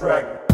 dragon.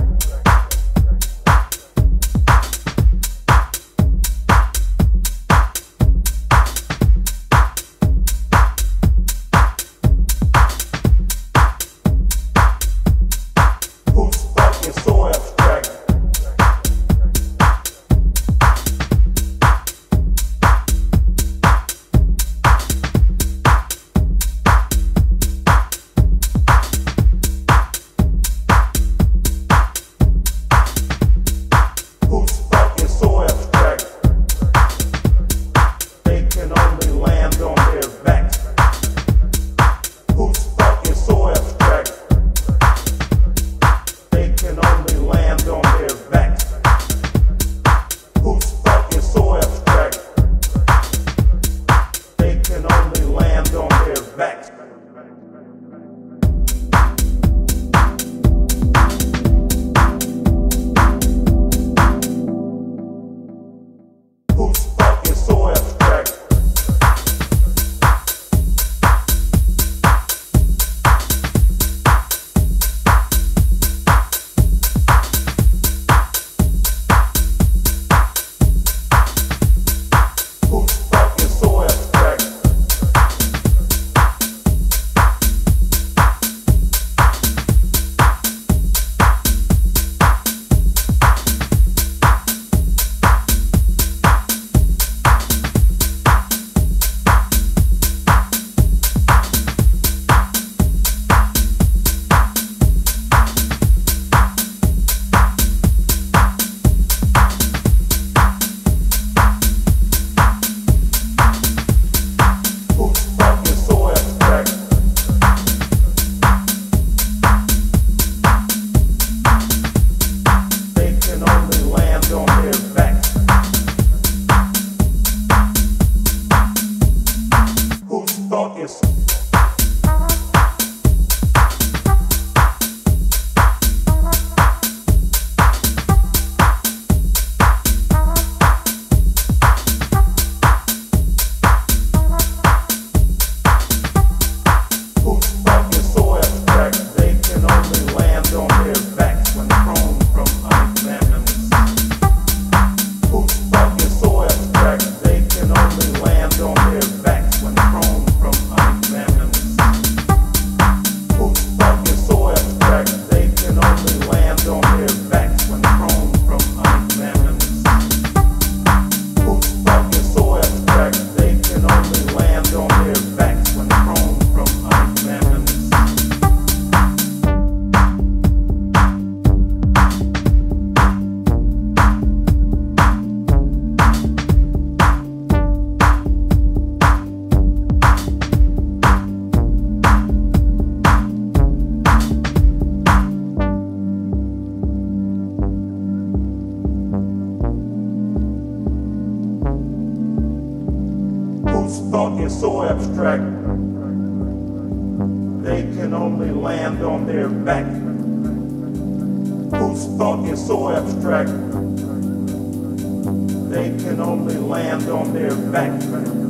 thought is so abstract, they can only land on their back. Whose thought is so abstract, they can only land on their back.